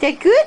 That good?